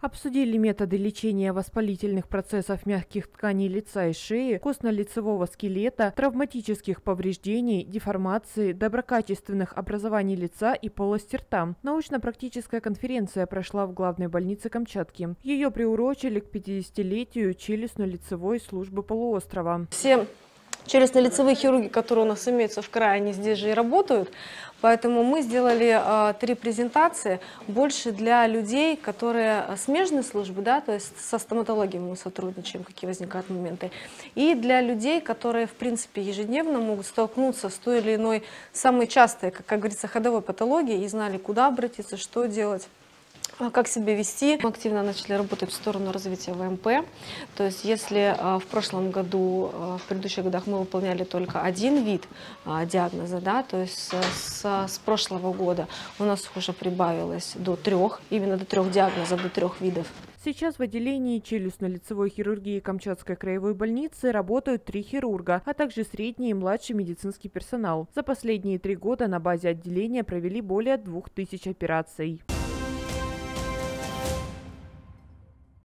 Обсудили методы лечения воспалительных процессов мягких тканей лица и шеи, костно-лицевого скелета, травматических повреждений, деформации, доброкачественных образований лица и полости рта. Научно-практическая конференция прошла в главной больнице Камчатки. Ее приурочили к 50-летию челюстно-лицевой службы полуострова. Все челюстно-лицевые хирурги, которые у нас имеются в крае, они здесь же и работают. Поэтому мы сделали э, три презентации больше для людей, которые смежные службы, да, то есть со стоматологией мы сотрудничаем, какие возникают моменты, и для людей, которые, в принципе, ежедневно могут столкнуться с той или иной самой частой, как, как говорится, ходовой патологией и знали, куда обратиться, что делать. А как себя вести. Мы активно начали работать в сторону развития ВМП. То есть если а, в прошлом году, а, в предыдущих годах мы выполняли только один вид диагноза, да, то есть с, с прошлого года у нас уже прибавилось до трех, именно до трех диагнозов, до трех видов. Сейчас в отделении челюстно-лицевой хирургии Камчатской краевой больницы работают три хирурга, а также средний и младший медицинский персонал. За последние три года на базе отделения провели более двух тысяч операций.